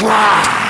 Wow!